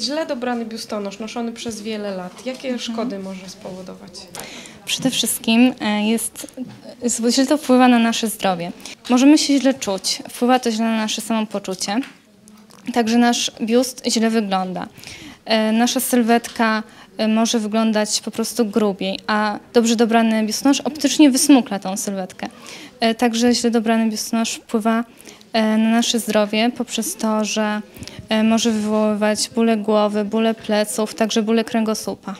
źle dobrany biustonosz noszony przez wiele lat, jakie szkody może spowodować? Przede wszystkim e, jest, źle to wpływa na nasze zdrowie. Możemy się źle czuć, wpływa to źle na nasze samopoczucie. Także nasz biust źle wygląda. E, Nasza sylwetka e, może wyglądać po prostu grubiej, a dobrze dobrany biustonosz optycznie wysmukla tą sylwetkę. Także źle dobrany biustonosz wpływa na nasze zdrowie poprzez to, że może wywoływać bóle głowy, bóle pleców, także bóle kręgosłupa.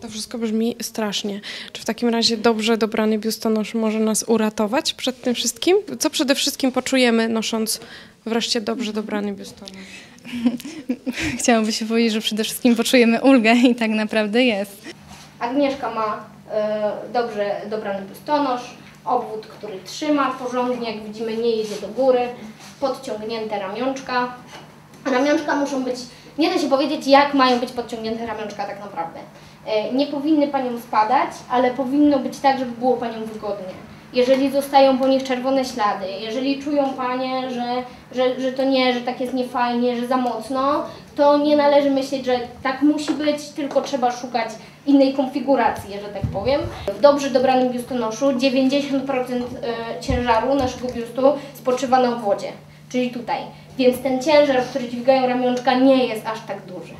To wszystko brzmi strasznie. Czy w takim razie dobrze dobrany biustonosz może nas uratować przed tym wszystkim? Co przede wszystkim poczujemy nosząc wreszcie dobrze dobrany biustonosz? Chciałoby się powiedzieć, że przede wszystkim poczujemy ulgę i tak naprawdę jest. Agnieszka ma e, dobrze dobrany biustonosz, obwód, który trzyma porządnie, jak widzimy nie jedzie do góry, podciągnięte ramionczka. Ramionczka muszą być, nie da się powiedzieć jak mają być podciągnięte ramionczka tak naprawdę. E, nie powinny Panią spadać, ale powinno być tak, żeby było Panią wygodnie. Jeżeli zostają po nich czerwone ślady, jeżeli czują Panie, że, że, że to nie, że tak jest niefajnie, że za mocno, to nie należy myśleć, że tak musi być, tylko trzeba szukać innej konfiguracji, że tak powiem. W dobrze dobranym biustonoszu 90% e, ciężaru naszego biustu spoczywa na obwodzie, czyli tutaj. Więc ten ciężar, który dźwigają ramionczka nie jest aż tak duży.